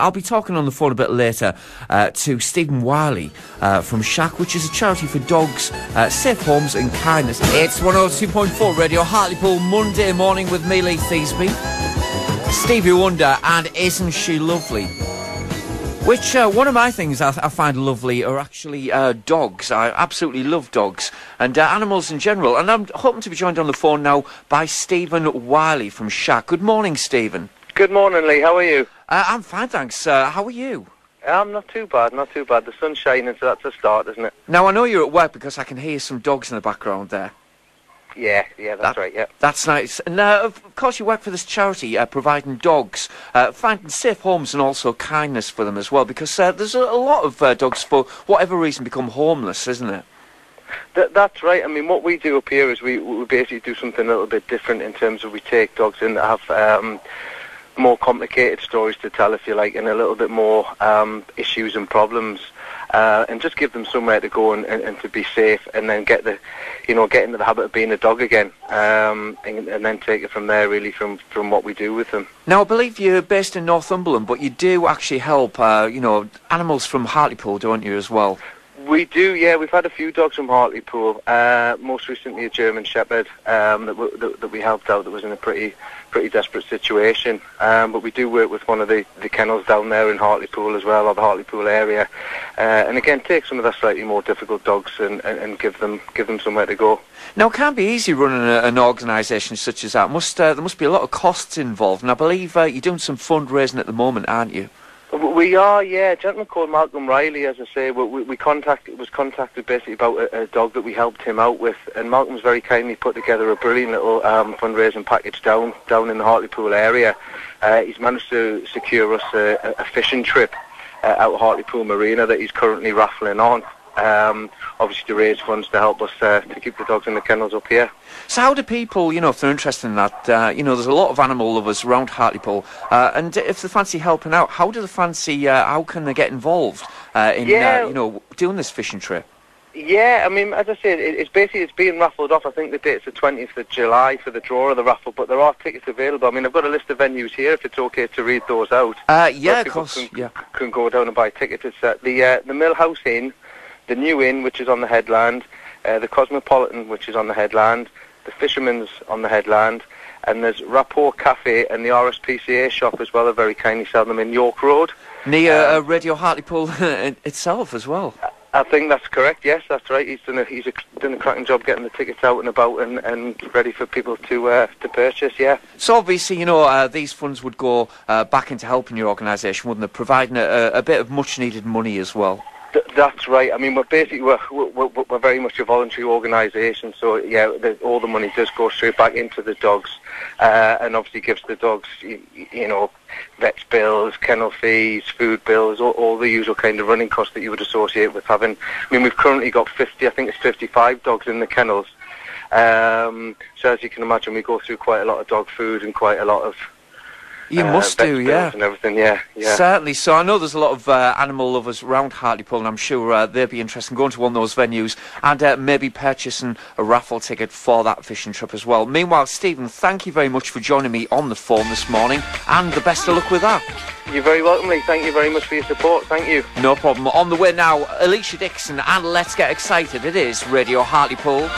I'll be talking on the phone a bit later uh, to Stephen Wylie uh, from SHAK, which is a charity for dogs, uh, safe homes and kindness. It's 102.4 Radio Hartlepool, Monday morning with me, Lee Thiesby, Stevie Wonder, and Isn't She Lovely? Which, uh, one of my things I, I find lovely are actually uh, dogs. I absolutely love dogs and uh, animals in general. And I'm hoping to be joined on the phone now by Stephen Wylie from SHAK. Good morning, Stephen. Good morning, Lee. How are you? Uh, I'm fine, thanks. Uh, how are you? I'm not too bad, not too bad. The sun's shining, so that's a start, isn't it? Now, I know you're at work because I can hear some dogs in the background there. Yeah, yeah, that's That- right, yeah. That's nice. And uh, of course, you work for this charity uh, providing dogs, uh, finding safe homes and also kindness for them as well. Because uh, there's a, a lot of uh, dogs, for whatever reason, become homeless, isn't it? Th- that's right. I mean, what we do up here is we, we basically do something a little bit different in terms of we take dogs in that have um, more complicated stories to tell, if you like, and a little bit more um, issues and problems. Uh, and just give them somewhere to go and, and, and to be safe, and then get the, you know, get into the habit of being a dog again, um, and, and then take it from there. Really, from from what we do with them. Now, I believe you're based in Northumberland, but you do actually help, uh, you know, animals from Hartlepool, don't you, as well? We do, yeah. We've had a few dogs from Hartlepool. Uh, most recently, a German Shepherd um, that, w- that, that we helped out that was in a pretty pretty desperate situation. Um, but we do work with one of the, the kennels down there in Hartlepool as well, or the Hartlepool area. Uh, and again, take some of the slightly more difficult dogs and, and, and give them give them somewhere to go. Now, it can't be easy running a, an organisation such as that. Must uh, there must be a lot of costs involved, and I believe uh, you're doing some fundraising at the moment, aren't you? We are, yeah. A gentleman called Malcolm Riley, as I say, we, we, contact, was contacted basically about a, a dog that we helped him out with, and Malcolm's very kindly put together a brilliant little um, fundraising package down down in the Hartlepool area. Uh, he's managed to secure us a, a- a fishing trip uh, out of Hartlepool Marina that he's currently raffling on. Um, obviously to raise funds to help us uh, to keep the dogs in the kennels up here. So how do people, you know, if they're interested in that, uh, you know, there's a lot of animal lovers around Hartlepool, uh, and if they fancy helping out, how do they fancy, uh, how can they get involved uh, in, Yeah. uh, you know, doing this fishing trip? Yeah, I mean, as I said, it, it's basically it's being raffled off. I think the date's the 20th of July for the draw of the raffle, but there are tickets available. I mean, I've got a list of venues here if it's okay to read those out. Uh, yeah, of course, Can, yeah. can go down and buy tickets. It's uh, the uh, the Millhouse Inn, the New Inn, which is on the headland, uh, the Cosmopolitan, which is on the headland, the Fisherman's on the headland, and there's Rapport Cafe and the RSPCA shop as well. Are very kindly selling them in York Road. Near Um, uh, Radio Hartlepool itself as well. I think that's correct. Yes, that's right. He's done a he's a, done a cracking job getting the tickets out and about and, and ready for people to uh, to purchase. Yeah. So obviously, you know, uh, these funds would go uh, back into helping your organisation, wouldn't they? Providing a, a, a bit of much-needed money as well. Th- that's right. I mean, we're basically we're, we're, we're very much a voluntary organisation, so yeah, the, all the money does go straight back into the dogs, uh, and obviously gives the dogs, you, you know, vets bills, kennel fees, food bills, all, all the usual kind of running costs that you would associate with having. I mean, we've currently got 50, I think it's 55 dogs in the kennels. Um, so as you can imagine, we go through quite a lot of dog food and quite a lot of You uh, must do, yeah. and everything. Yeah, yeah. Certainly. So I know there's a lot of uh, animal lovers around Hartlepool, and I'm sure uh, they'd be interested in going to one of those venues and uh, maybe purchasing a raffle ticket for that fishing trip as well. Meanwhile, Stephen, thank you very much for joining me on the phone this morning, and the best of luck with that. You're very welcome, Lee. Thank you very much for your support. Thank you. No problem. On the way now, Alesha Dixon, and let's get excited. It is Radio Hartlepool.